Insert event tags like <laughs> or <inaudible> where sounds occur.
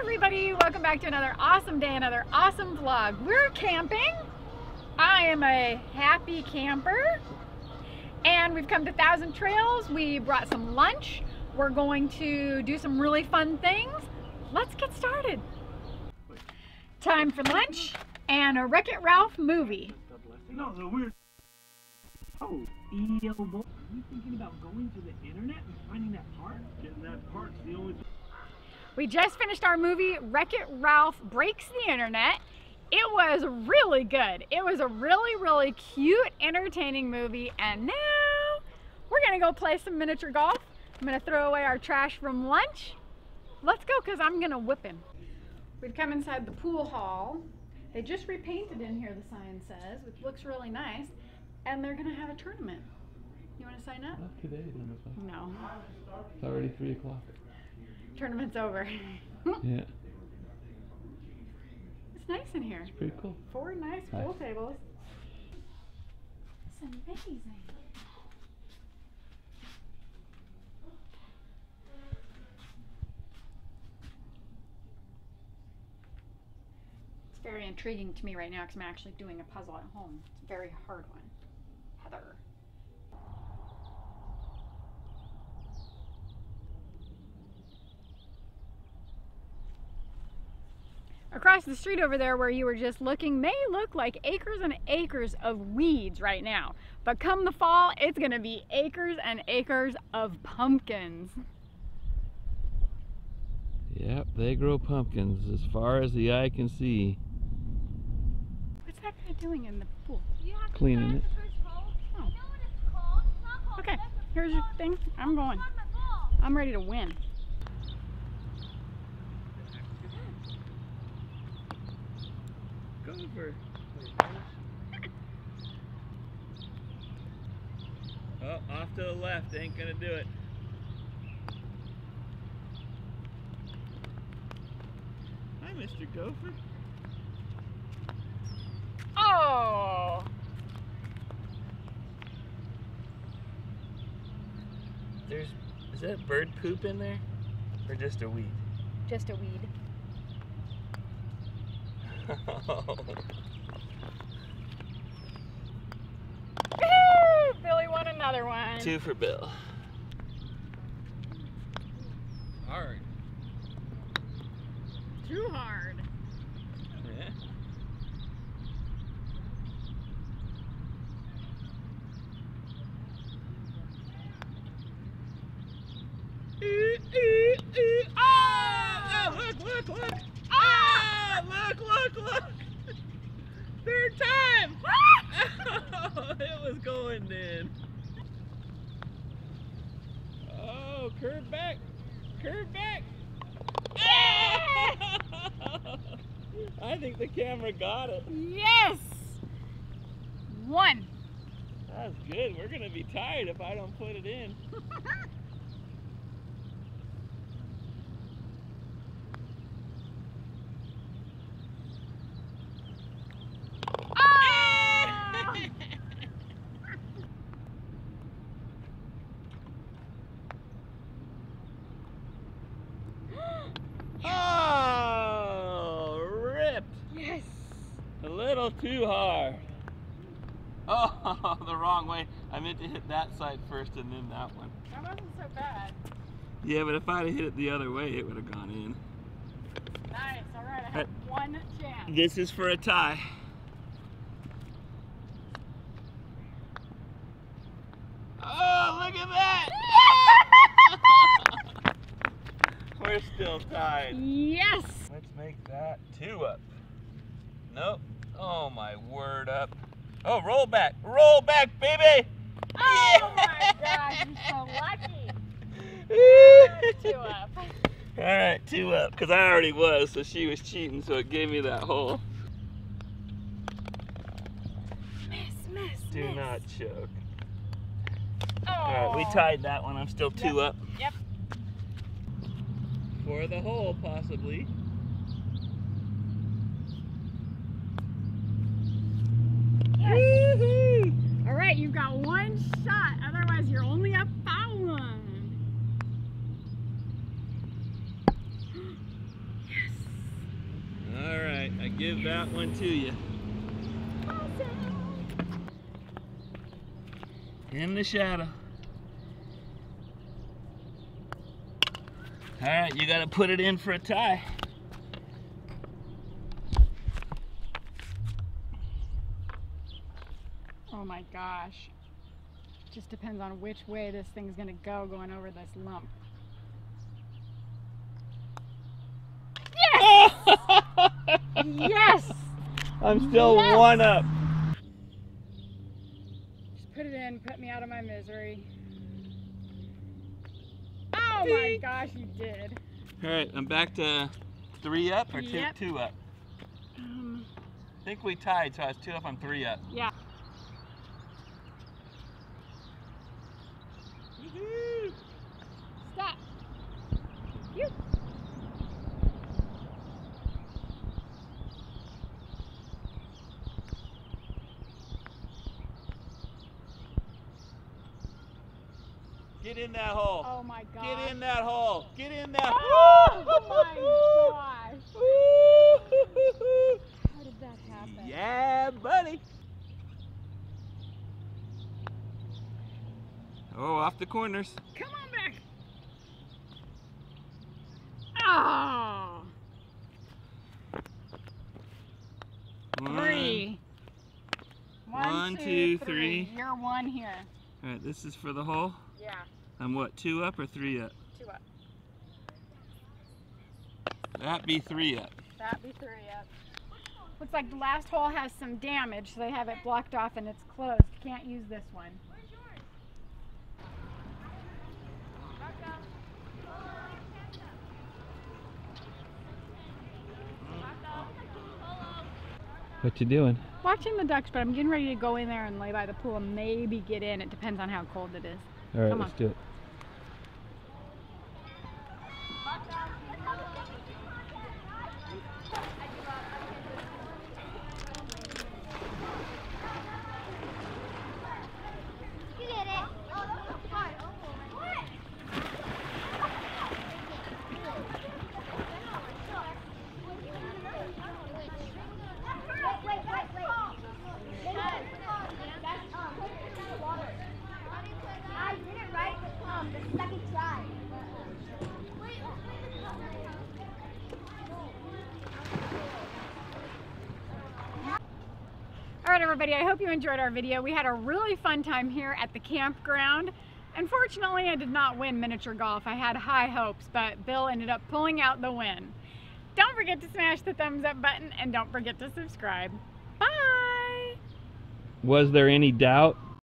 everybody, welcome back to another awesome day, another awesome vlog. We're camping. I am a happy camper and we've come to Thousand Trails. We brought some lunch. We're going to do some really fun things. Let's get started. Time for lunch and a Wreck-It Ralph movie. No, the weird. Oh, Are you thinking about going to the internet and finding that part? Getting that part's the only. We just finished our movie Wreck-It Ralph Breaks the Internet. It was really good. It was a really, really cute, entertaining movie. And now we're gonna go play some miniature golf. I'm gonna throw away our trash from lunch. Let's go, cause I'm gonna whip him. We've come inside the pool hall. They just repainted in here, the sign says, which looks really nice. And they're gonna have a tournament. You wanna sign up? Not today, then No, It's already three o'clock. Tournament's over. Yeah, <laughs> It's nice in here. it's pretty cool. Four nice Nice. pool tables. It's amazing. It's very intriguing to me right now because I'm actually doing a puzzle at home. It's a very hard one. Heather. Across the street over there where you were just looking may look like acres and acres of weeds right now. But come the fall, it's going to be acres and acres of pumpkins. Yep, they grow pumpkins as far as the eye can see. What's that guy doing in the pool? Cleaning it. Oh. Okay, here's your thing. I'm going. I'm ready to win. Gopher. <laughs> Oh, off to the left, ain't gonna do it. Hi, Mr. Gopher. Oh! There's, is that bird poop in there? Or just a weed? Just a weed. Woo! <laughs> Billy won another one. Two for Bill. Hard. Too hard. Yeah. <laughs> Ah! Look, look, look! Ah! Look, look, look! Third time! It was going then. Oh, curve back! Curve back! <laughs> I think the camera got it. Yes! One. That's good. We're gonna be tired if I don't put it in. <laughs> Ah! Oh, ripped. yes. A little too hard. <laughs> Oh, <laughs> the wrong way. I meant to hit that side first and then that one. That wasn't so bad. Yeah, but if I'd have hit it the other way, it would have gone in. Nice. All right. I have one chance. This is for a tie. Oh, look at that! <laughs> We're still tied. Yes. Let's make that two up. Nope. Oh my word up. Oh, roll back. Roll back, baby! Oh my gosh, you're so lucky. <laughs> Two up. All right, two up, because I already was, so she was cheating, so it gave me that hole. Miss, miss, Do miss. not choke. Oh. All right, we oh. tied that one. I'm still two Yep, up. yep. For the hole, possibly. Woohoo! All right, you've got one shot. Otherwise, you're only up by one. yes. That one to you. In the shadow. All right, you gotta put it in for a tie. Oh my gosh. Just depends on which way this thing's gonna go going over this lump. Yes! <laughs> yes! I'm still Yes! one up. Just put it in, put me out of my misery. Oh my gosh, you did. All right, I'm back to three up or two, Yep. two up. Um, I think we tied, so I was two up, I'm three up. yeah. Stop. You. Get in that hole. Oh my god. Get in that hole. Get in that oh hole. Oh my gosh. <laughs> How did that happen? Yeah, buddy. Oh, off the corners. Come on back. Oh. Three. One, two, three. You're one here. All right, this is for the hole. Yeah, I'm what, two up or three up? two up. That be three up. That be three up. Looks like the last hole has some damage, so they have it blocked off and it's closed. Can't use this one. What you doing? Watching the ducks, but I'm getting ready to go in there and lay by the pool and maybe get in. It depends on how cold it is. All right, Come let's on. do it. You did it. Wait, wait, wait, wait. I did it right um, the second try. All right, everybody, I hope you enjoyed our video. We had a really fun time here at the campground. Unfortunately, I did not win miniature golf. I had high hopes, but Bill ended up pulling out the win. Don't forget to smash the thumbs up button and don't forget to subscribe. Bye! Was there any doubt